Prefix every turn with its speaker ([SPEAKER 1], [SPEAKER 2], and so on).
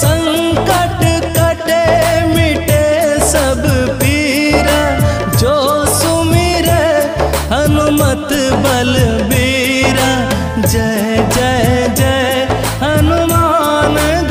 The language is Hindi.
[SPEAKER 1] संकट कटे मिटे सब पीरा। जो सुमिर हनुमत बलबीरा। जय जय